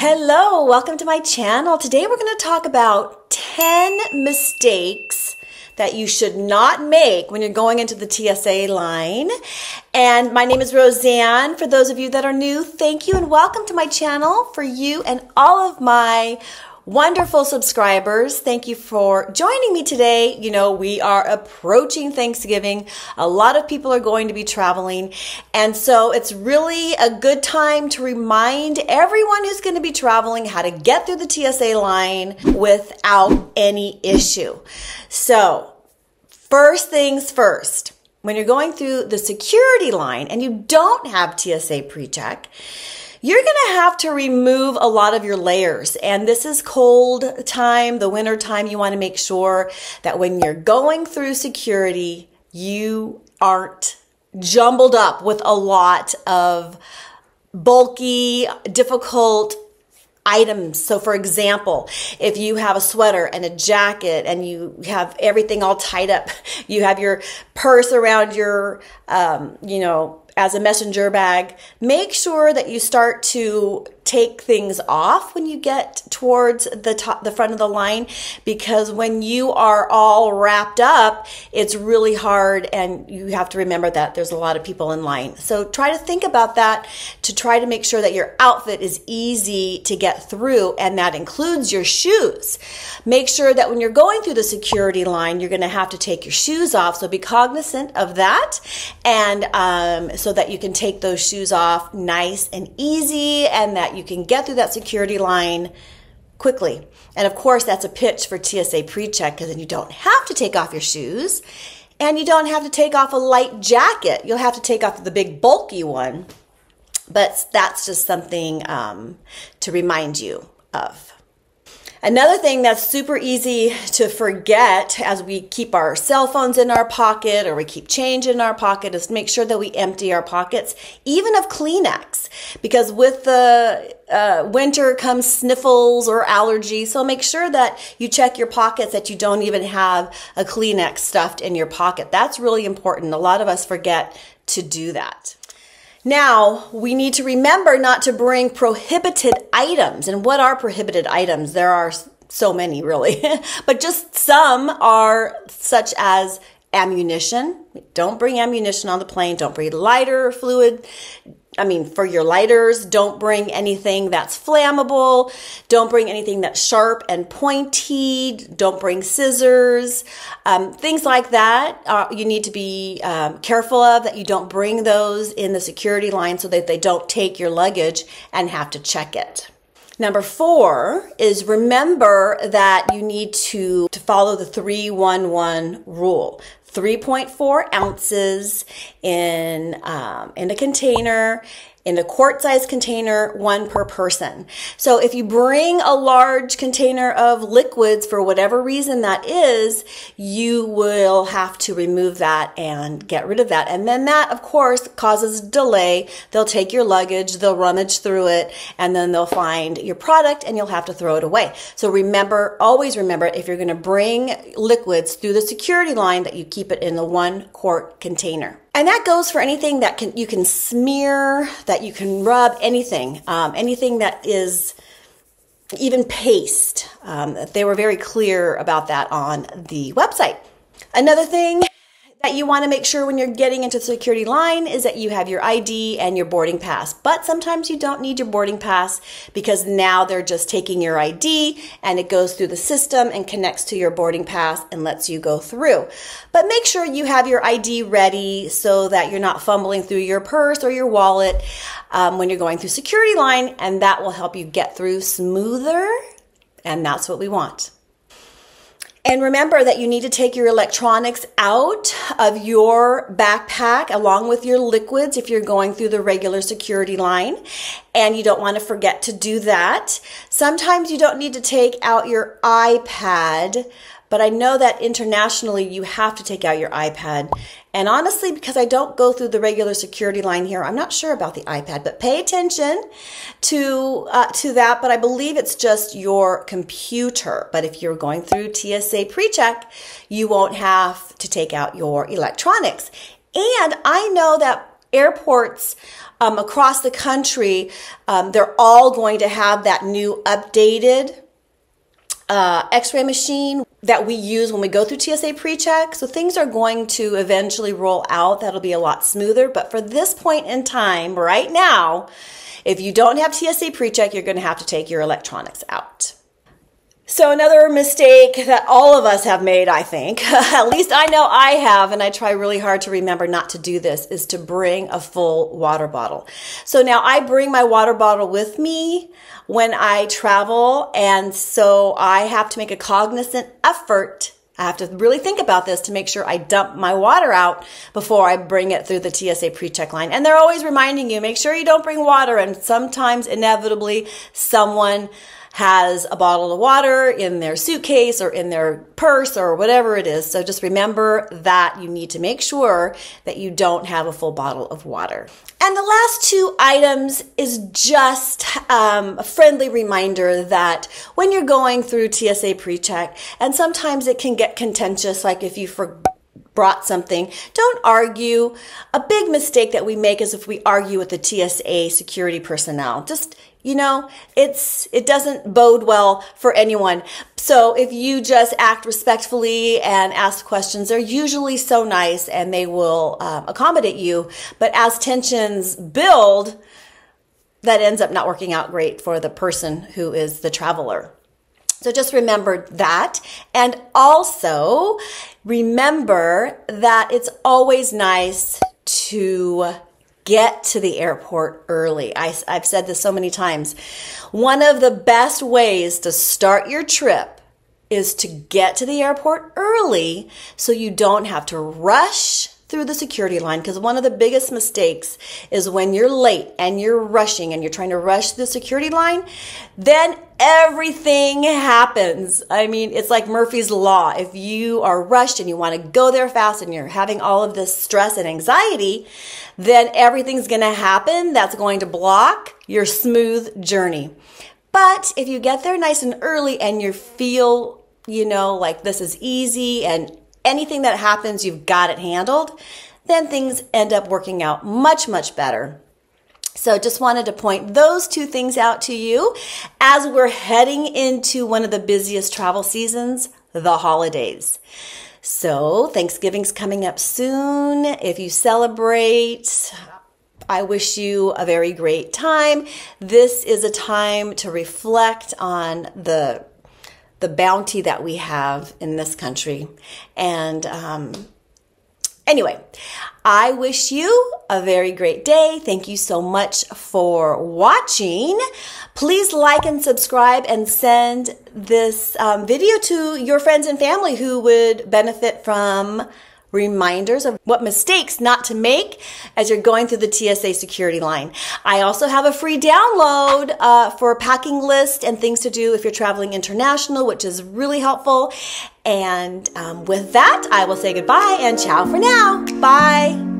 Hello, welcome to my channel. Today we're going to talk about 10 mistakes that you should not make when you're going into the TSA line. And my name is Roseanne. For those of you that are new, thank you and welcome to my channel for you and all of my wonderful subscribers. Thank you for joining me today. You know, we are approaching Thanksgiving. A lot of people are going to be traveling. And so it's really a good time to remind everyone who's going to be traveling how to get through the TSA line without any issue. So first things first, when you're going through the security line and you don't have TSA pre-check, you're going to have to remove a lot of your layers. And this is cold time, the winter time. You want to make sure that when you're going through security, you aren't jumbled up with a lot of bulky, difficult items. So for example, if you have a sweater and a jacket and you have everything all tied up, you have your purse around your, um, you know, as a messenger bag, make sure that you start to take things off when you get towards the top, the front of the line, because when you are all wrapped up, it's really hard and you have to remember that there's a lot of people in line. So try to think about that to try to make sure that your outfit is easy to get through and that includes your shoes. Make sure that when you're going through the security line, you're going to have to take your shoes off. So be cognizant of that and um, so that you can take those shoes off nice and easy and that you can get through that security line quickly. And of course, that's a pitch for TSA pre-check because then you don't have to take off your shoes and you don't have to take off a light jacket. You'll have to take off the big bulky one. But that's just something um, to remind you of. Another thing that's super easy to forget as we keep our cell phones in our pocket or we keep change in our pocket is make sure that we empty our pockets, even of Kleenex, because with the uh, winter comes sniffles or allergies. So make sure that you check your pockets that you don't even have a Kleenex stuffed in your pocket. That's really important. A lot of us forget to do that. Now, we need to remember not to bring prohibited items. And what are prohibited items? There are so many, really, but just some are such as ammunition. Don't bring ammunition on the plane. Don't bring lighter fluid. I mean, for your lighters, don't bring anything that's flammable. Don't bring anything that's sharp and pointy. Don't bring scissors. Um, things like that uh, you need to be um, careful of that you don't bring those in the security line so that they don't take your luggage and have to check it. Number four is remember that you need to, to follow the 311 rule. 3.4 ounces in, um, in a container in a quart size container, one per person. So if you bring a large container of liquids for whatever reason that is, you will have to remove that and get rid of that. And then that, of course, causes delay. They'll take your luggage, they'll rummage through it, and then they'll find your product and you'll have to throw it away. So remember, always remember, if you're going to bring liquids through the security line that you keep it in the one quart container. And that goes for anything that can you can smear, that you can rub, anything, um, anything that is even paste. Um, they were very clear about that on the website. Another thing that you want to make sure when you're getting into the security line is that you have your ID and your boarding pass. But sometimes you don't need your boarding pass because now they're just taking your ID and it goes through the system and connects to your boarding pass and lets you go through. But make sure you have your ID ready so that you're not fumbling through your purse or your wallet um, when you're going through security line and that will help you get through smoother and that's what we want. And remember that you need to take your electronics out of your backpack along with your liquids if you're going through the regular security line. And you don't want to forget to do that. Sometimes you don't need to take out your iPad but I know that internationally you have to take out your iPad. And honestly, because I don't go through the regular security line here, I'm not sure about the iPad, but pay attention to, uh, to that. But I believe it's just your computer. But if you're going through TSA pre-check, you won't have to take out your electronics. And I know that airports um, across the country, um, they're all going to have that new updated uh, x-ray machine that we use when we go through TSA pre-check. So things are going to eventually roll out. That'll be a lot smoother. But for this point in time, right now, if you don't have TSA pre-check, you're going to have to take your electronics out. So another mistake that all of us have made, I think, at least I know I have, and I try really hard to remember not to do this, is to bring a full water bottle. So now I bring my water bottle with me when I travel, and so I have to make a cognizant effort I have to really think about this to make sure I dump my water out before I bring it through the TSA pre-check line. And they're always reminding you, make sure you don't bring water. And sometimes inevitably someone has a bottle of water in their suitcase or in their purse or whatever it is. So just remember that you need to make sure that you don't have a full bottle of water. And the last two items is just um, a friendly reminder that when you're going through TSA pre-check, and sometimes it can get contentious, like if you for brought something, don't argue. A big mistake that we make is if we argue with the TSA security personnel. Just you know it's it doesn't bode well for anyone. So if you just act respectfully and ask questions they're usually so nice and they will um, accommodate you. But as tensions build that ends up not working out great for the person who is the traveler. So just remember that. And also remember that it's always nice to get to the airport early. I, have said this so many times. One of the best ways to start your trip is to get to the airport early so you don't have to rush through the security line because one of the biggest mistakes is when you're late and you're rushing and you're trying to rush the security line, then everything happens. I mean, it's like Murphy's Law. If you are rushed and you want to go there fast and you're having all of this stress and anxiety, then everything's going to happen that's going to block your smooth journey. But if you get there nice and early and you feel, you know, like this is easy and anything that happens, you've got it handled, then things end up working out much, much better. So just wanted to point those two things out to you as we're heading into one of the busiest travel seasons, the holidays. So Thanksgiving's coming up soon. If you celebrate, I wish you a very great time. This is a time to reflect on the the bounty that we have in this country. And um, anyway, I wish you a very great day. Thank you so much for watching. Please like and subscribe and send this um, video to your friends and family who would benefit from reminders of what mistakes not to make as you're going through the TSA security line. I also have a free download uh, for a packing list and things to do if you're traveling international, which is really helpful. And um, with that, I will say goodbye and ciao for now. Bye.